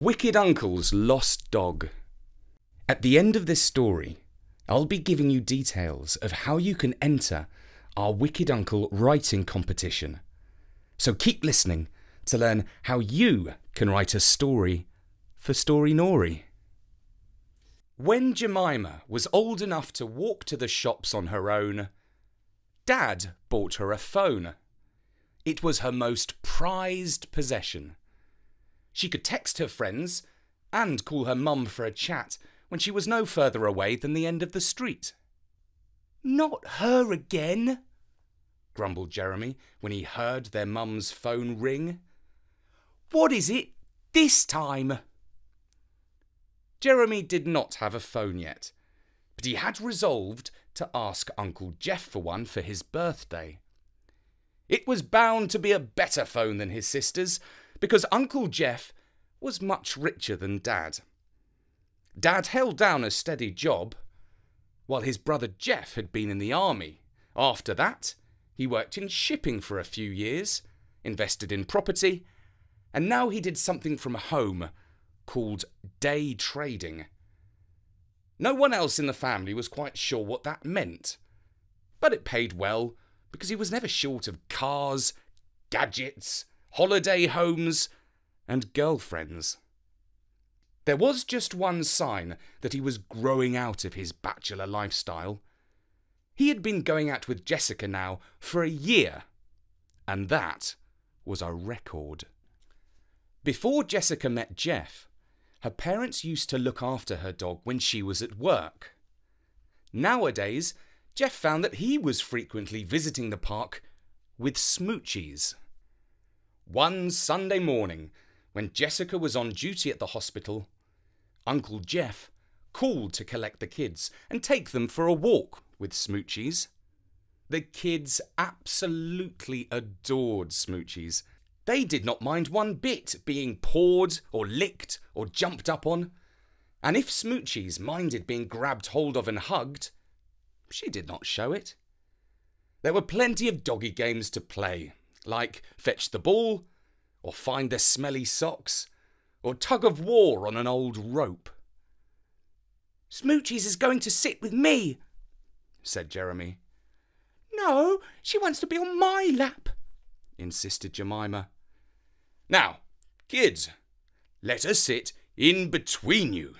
Wicked Uncle's Lost Dog. At the end of this story, I'll be giving you details of how you can enter our Wicked Uncle writing competition. So keep listening to learn how you can write a story for Storynory. When Jemima was old enough to walk to the shops on her own, Dad bought her a phone. It was her most prized possession. She could text her friends and call her mum for a chat when she was no further away than the end of the street. Not her again, grumbled Jeremy when he heard their mum's phone ring. What is it this time? Jeremy did not have a phone yet, but he had resolved to ask Uncle Jeff for one for his birthday. It was bound to be a better phone than his sister's, because Uncle Jeff was much richer than Dad. Dad held down a steady job, while his brother Jeff had been in the army. After that, he worked in shipping for a few years, invested in property, and now he did something from home called day trading. No one else in the family was quite sure what that meant, but it paid well because he was never short of cars, gadgets, holiday homes, and girlfriends. There was just one sign that he was growing out of his bachelor lifestyle. He had been going out with Jessica now for a year, and that was a record. Before Jessica met Jeff, her parents used to look after her dog when she was at work. Nowadays, Jeff found that he was frequently visiting the park with smoochies. One Sunday morning, when Jessica was on duty at the hospital, Uncle Jeff called to collect the kids and take them for a walk with Smoochies. The kids absolutely adored Smoochies. They did not mind one bit being pawed or licked or jumped up on. And if Smoochies minded being grabbed hold of and hugged, she did not show it. There were plenty of doggy games to play, like fetch the ball, or find the smelly socks, or tug of war on an old rope. Smoochies is going to sit with me, said Jeremy. No, she wants to be on my lap, insisted Jemima. Now, kids, let her sit in between you.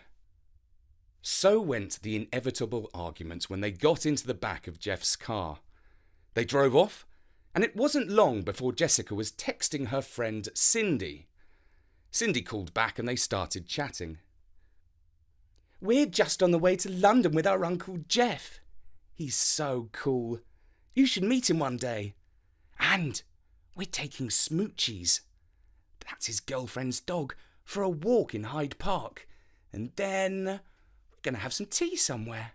So went the inevitable argument when they got into the back of Jeff's car. They drove off, and it wasn't long before Jessica was texting her friend Cindy. Cindy called back and they started chatting. We're just on the way to London with our Uncle Jeff. He's so cool. You should meet him one day. And we're taking Smoochies. That's his girlfriend's dog for a walk in Hyde Park. And then we're going to have some tea somewhere.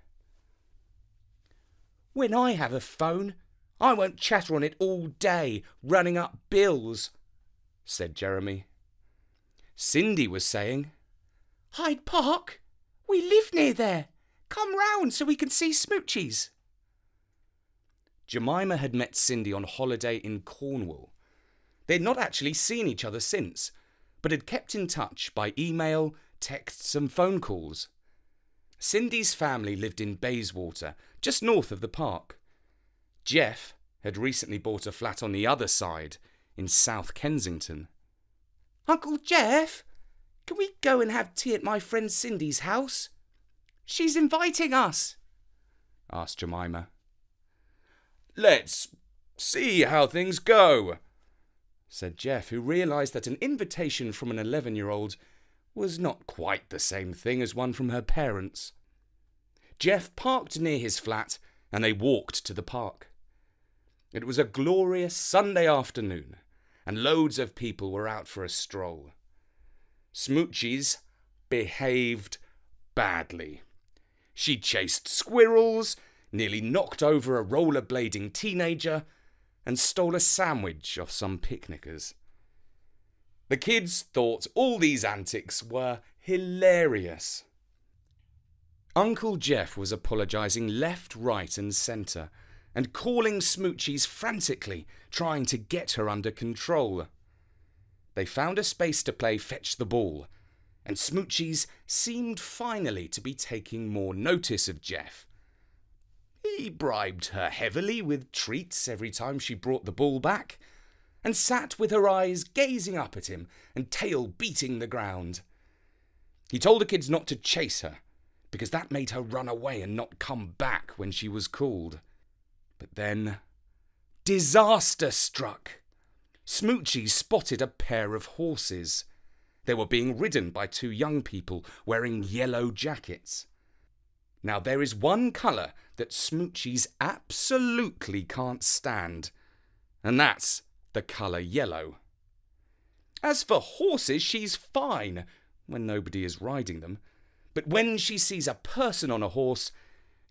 When I have a phone, I won't chatter on it all day, running up bills, said Jeremy. Cindy was saying, Hyde Park? We live near there. Come round so we can see Smoochies. Jemima had met Cindy on holiday in Cornwall. They had not actually seen each other since, but had kept in touch by email, texts, and phone calls. Cindy's family lived in Bayswater, just north of the park. Jeff had recently bought a flat on the other side, in South Kensington. Uncle Jeff, can we go and have tea at my friend Cindy's house? She's inviting us, asked Jemima. Let's see how things go, said Jeff, who realised that an invitation from an 11 year old was not quite the same thing as one from her parents. Jeff parked near his flat and they walked to the park. It was a glorious Sunday afternoon, and loads of people were out for a stroll. Smoochies behaved badly. She chased squirrels, nearly knocked over a rollerblading teenager, and stole a sandwich off some picnickers. The kids thought all these antics were hilarious. Uncle Jeff was apologising left, right, and centre and calling Smoochies frantically, trying to get her under control. They found a space to play fetch the ball, and Smoochies seemed finally to be taking more notice of Jeff. He bribed her heavily with treats every time she brought the ball back, and sat with her eyes gazing up at him and tail beating the ground. He told the kids not to chase her, because that made her run away and not come back when she was called. But then, disaster struck. Smoochie spotted a pair of horses. They were being ridden by two young people wearing yellow jackets. Now, there is one colour that Smoochies absolutely can't stand, and that's the colour yellow. As for horses, she's fine when nobody is riding them, but when she sees a person on a horse,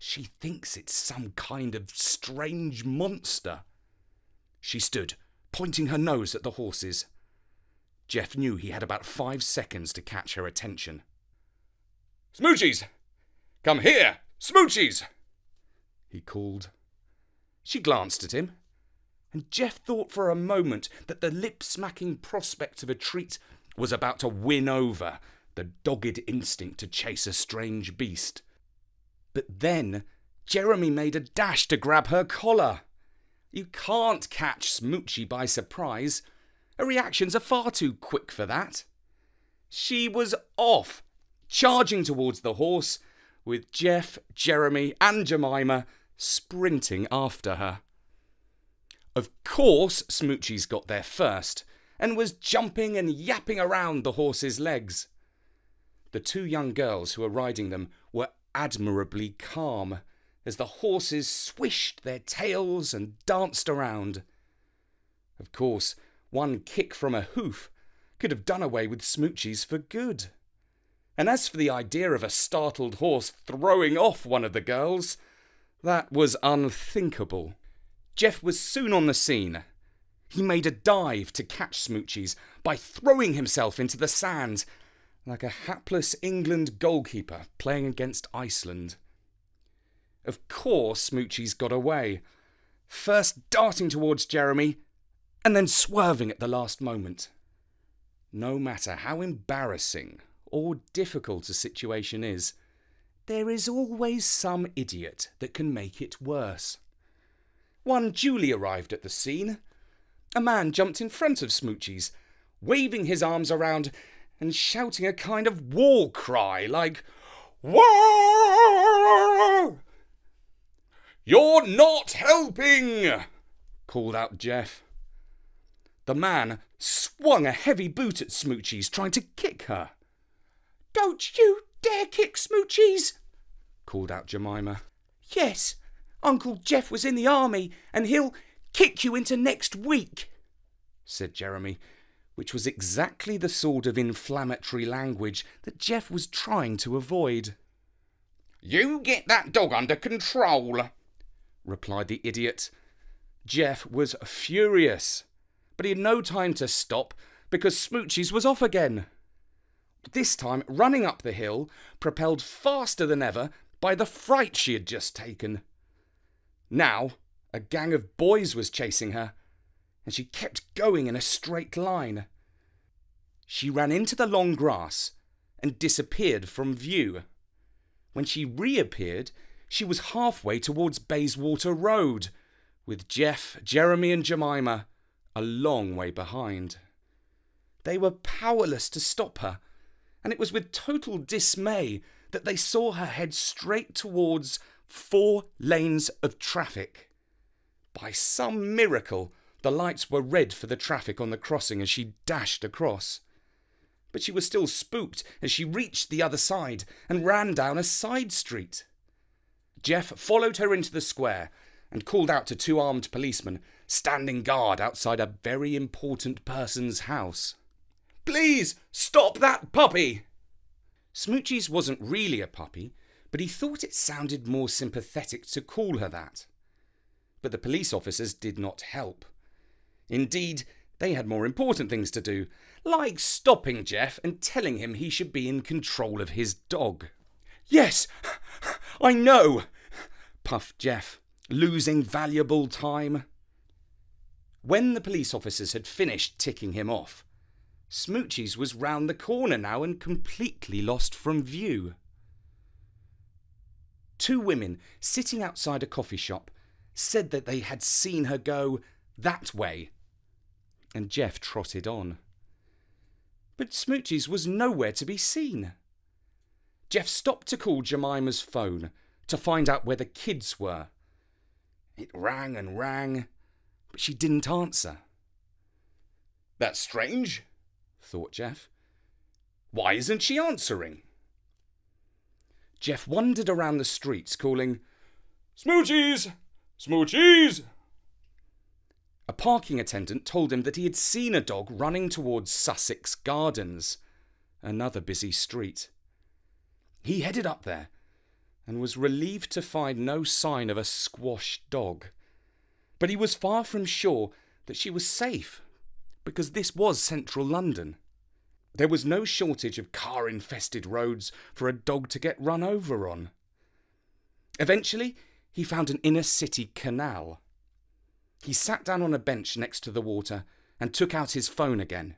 she thinks it's some kind of strange monster. She stood, pointing her nose at the horses. Jeff knew he had about five seconds to catch her attention. Smoochies! Come here, Smoochies! He called. She glanced at him, and Jeff thought for a moment that the lip smacking prospect of a treat was about to win over the dogged instinct to chase a strange beast. But then Jeremy made a dash to grab her collar. You can't catch Smoochie by surprise. Her reactions are far too quick for that. She was off, charging towards the horse, with Jeff, Jeremy, and Jemima sprinting after her. Of course, Smoochie's got there first and was jumping and yapping around the horse's legs. The two young girls who were riding them were admirably calm as the horses swished their tails and danced around. Of course, one kick from a hoof could have done away with Smoochies for good. And as for the idea of a startled horse throwing off one of the girls, that was unthinkable. Jeff was soon on the scene. He made a dive to catch Smoochies by throwing himself into the sand like a hapless England goalkeeper playing against Iceland. Of course, Smoochie's got away, first darting towards Jeremy and then swerving at the last moment. No matter how embarrassing or difficult a situation is, there is always some idiot that can make it worse. One duly arrived at the scene. A man jumped in front of Smoochies, waving his arms around and shouting a kind of war cry like, Whoa! You're not helping! called out Jeff. The man swung a heavy boot at Smoochies, trying to kick her. Don't you dare kick Smoochies! called out Jemima. Yes, Uncle Jeff was in the army, and he'll kick you into next week, said Jeremy, which was exactly the sort of inflammatory language that Jeff was trying to avoid. You get that dog under control, replied the idiot. Jeff was furious, but he had no time to stop because Smoochies was off again. This time running up the hill, propelled faster than ever by the fright she had just taken. Now, a gang of boys was chasing her, and she kept going in a straight line. She ran into the long grass and disappeared from view. When she reappeared, she was halfway towards Bayswater Road, with Jeff, Jeremy, and Jemima a long way behind. They were powerless to stop her, and it was with total dismay that they saw her head straight towards four lanes of traffic. By some miracle, the lights were red for the traffic on the crossing as she dashed across. But she was still spooked as she reached the other side and ran down a side street. Jeff followed her into the square and called out to two armed policemen standing guard outside a very important person's house. Please stop that puppy! Smoochies wasn't really a puppy, but he thought it sounded more sympathetic to call her that. But the police officers did not help. Indeed, they had more important things to do, like stopping Jeff and telling him he should be in control of his dog. Yes, I know, puffed Jeff, losing valuable time. When the police officers had finished ticking him off, Smoochies was round the corner now and completely lost from view. Two women sitting outside a coffee shop said that they had seen her go that way, and Jeff trotted on. But Smoochies was nowhere to be seen. Jeff stopped to call Jemima's phone to find out where the kids were. It rang and rang, but she didn't answer. That's strange, thought Jeff. Why isn't she answering? Jeff wandered around the streets calling, Smoochies! Smoochies! Parking attendant told him that he had seen a dog running towards Sussex Gardens, another busy street. He headed up there and was relieved to find no sign of a squashed dog. But he was far from sure that she was safe, because this was central London. There was no shortage of car infested roads for a dog to get run over on. Eventually, he found an inner city canal. He sat down on a bench next to the water and took out his phone again.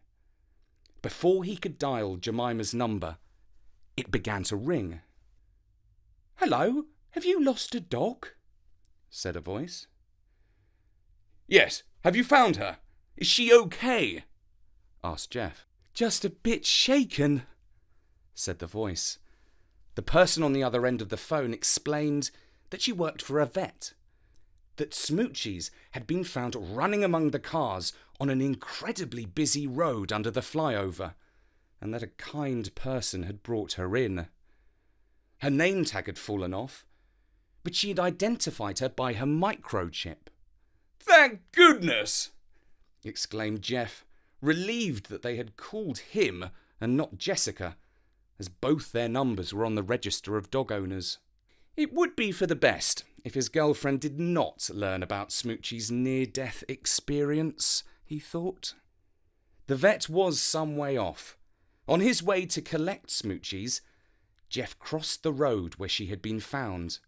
Before he could dial Jemima's number, it began to ring. Hello, have you lost a dog? said a voice. Yes, have you found her? Is she okay? asked Jeff. Just a bit shaken, said the voice. The person on the other end of the phone explained that she worked for a vet, that Smoochies had been found running among the cars on an incredibly busy road under the flyover, and that a kind person had brought her in. Her name tag had fallen off, but she had identified her by her microchip. Thank goodness! exclaimed Jeff, relieved that they had called him and not Jessica, as both their numbers were on the register of dog owners. It would be for the best if his girlfriend did not learn about Smoochie's near death experience, he thought. The vet was some way off. On his way to collect Smoochie's, Jeff crossed the road where she had been found.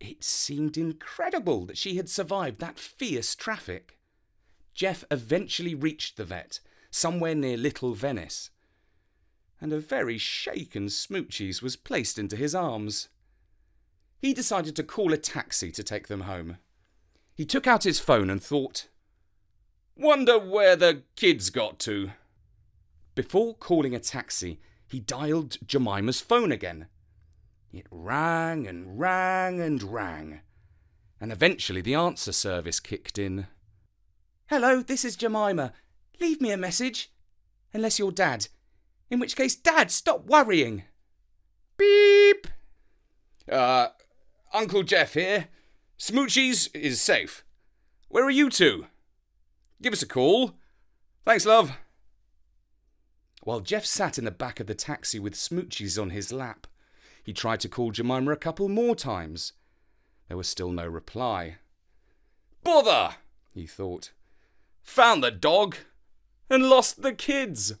It seemed incredible that she had survived that fierce traffic. Jeff eventually reached the vet, somewhere near Little Venice, and a very shaken Smoochies was placed into his arms. He decided to call a taxi to take them home. He took out his phone and thought, Wonder where the kids got to. Before calling a taxi, he dialed Jemima's phone again. It rang and rang and rang, and eventually the answer service kicked in. Hello, this is Jemima. Leave me a message. Unless you're Dad. In which case, Dad, stop worrying. Beep! Uh, Uncle Jeff here. Smoochies is safe. Where are you two? Give us a call. Thanks, love. While Jeff sat in the back of the taxi with Smoochies on his lap, he tried to call Jemima a couple more times. There was still no reply. Bother! he thought found the dog, and lost the kids.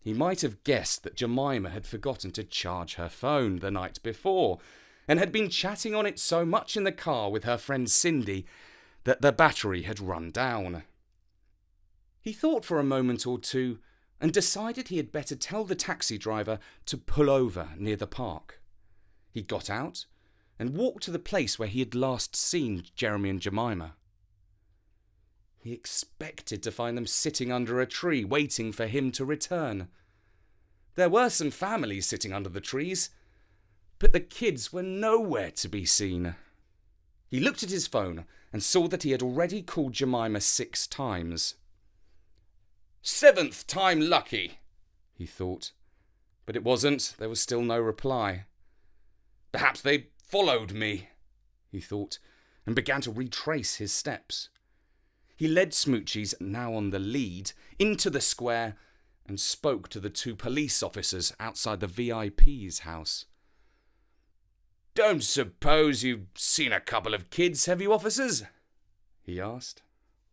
He might have guessed that Jemima had forgotten to charge her phone the night before, and had been chatting on it so much in the car with her friend Cindy that the battery had run down. He thought for a moment or two and decided he had better tell the taxi driver to pull over near the park. He got out and walked to the place where he had last seen Jeremy and Jemima. He expected to find them sitting under a tree, waiting for him to return. There were some families sitting under the trees, but the kids were nowhere to be seen. He looked at his phone and saw that he had already called Jemima six times. Seventh time lucky, he thought. But it wasn't. There was still no reply. Perhaps they followed me, he thought, and began to retrace his steps. He led Smoochies, now on the lead, into the square and spoke to the two police officers outside the VIP's house. Don't suppose you've seen a couple of kids, have you, officers? he asked.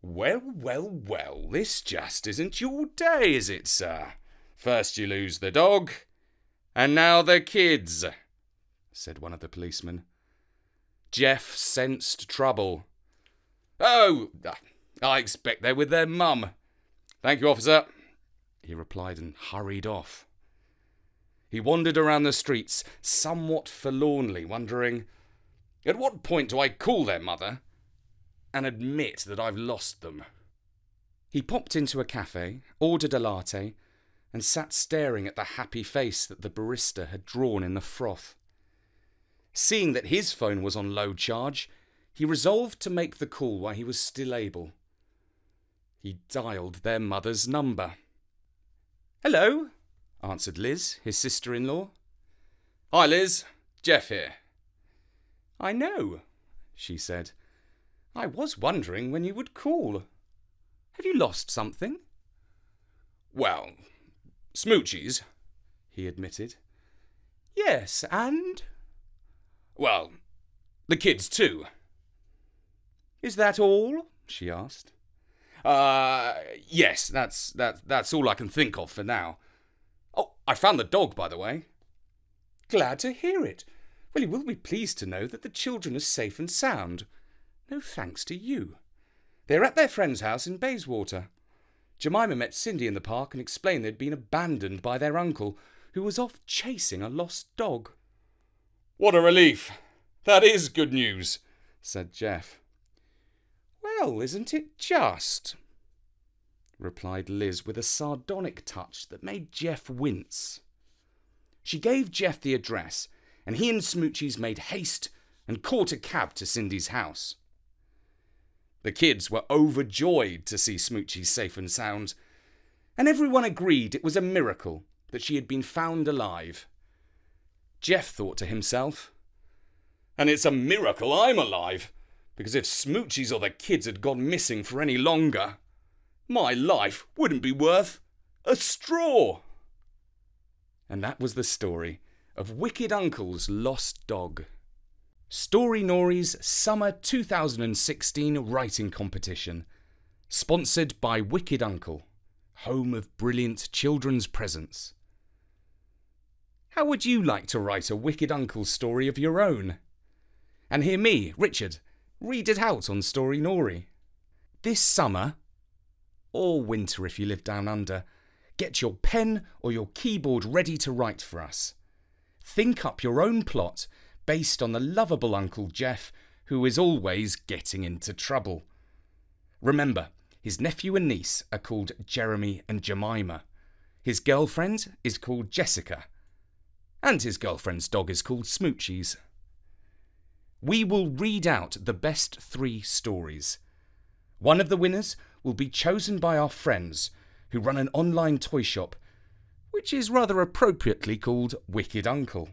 Well, well, well, this just isn't your day, is it, sir? First you lose the dog, and now the kids, said one of the policemen. Jeff sensed trouble. Oh, I expect they're with their mum. Thank you, officer. he replied and hurried off. He wandered around the streets, somewhat forlornly, wondering, at what point do I call their mother and admit that I've lost them? He popped into a cafe, ordered a latte, and sat staring at the happy face that the barista had drawn in the froth. Seeing that his phone was on low charge, he resolved to make the call while he was still able. He dialed their mother's number. Hello, answered Liz, his sister in law. Hi, Liz. Jeff here. I know, she said. I was wondering when you would call. Have you lost something? Well, smoochies, he admitted. Yes, and? Well, the kids too. Is that all? she asked. Uh, yes, that's that, that's all I can think of for now. I found the dog, by the way. Glad to hear it. Well, you will be pleased to know that the children are safe and sound. No thanks to you. They're at their friend's house in Bayswater. Jemima met Cindy in the park and explained they'd been abandoned by their uncle, who was off chasing a lost dog. What a relief! That is good news, said Jeff. Well, isn't it just? Replied Liz with a sardonic touch that made Jeff wince. She gave Jeff the address, and he and Smoochies made haste and caught a cab to Cindy's house. The kids were overjoyed to see Smoochies safe and sound, and everyone agreed it was a miracle that she had been found alive. Jeff thought to himself, and it's a miracle I'm alive because if Smoochies or the kids had gone missing for any longer, my life wouldn't be worth a straw. And that was the story of Wicked Uncle's Lost Dog. Storynory's Summer 2016 Writing Competition, sponsored by Wicked Uncle, home of brilliant children's presents. How would you like to write a Wicked Uncle story of your own? And hear me, Richard, read it out on Storynory. This summer, or winter if you live down under, get your pen or your keyboard ready to write for us. Think up your own plot based on the lovable Uncle Jeff who is always getting into trouble. Remember, his nephew and niece are called Jeremy and Jemima. His girlfriend is called Jessica. And his girlfriend's dog is called Smoochies. We will read out the best three stories. One of the winners will be chosen by our friends who run an online toy shop, which is rather appropriately called Wicked Uncle.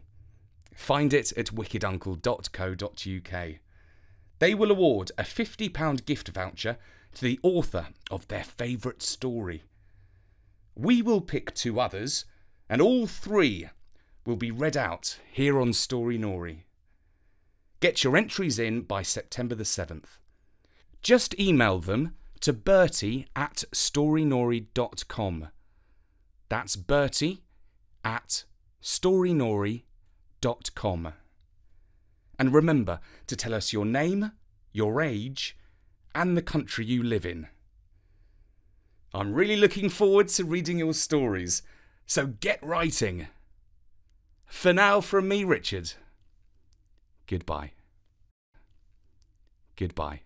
Find it at wickeduncle.co.uk. They will award a £50 gift voucher to the author of their favourite story. We will pick two others, and all three will be read out here on Story Storynory. Get your entries in by September the 7th. Just email them to bertie at storynory.com. That's bertie at storynory.com. And remember to tell us your name, your age, and the country you live in. I'm really looking forward to reading your stories, so get writing. For now, from me, Richard. Goodbye. Goodbye.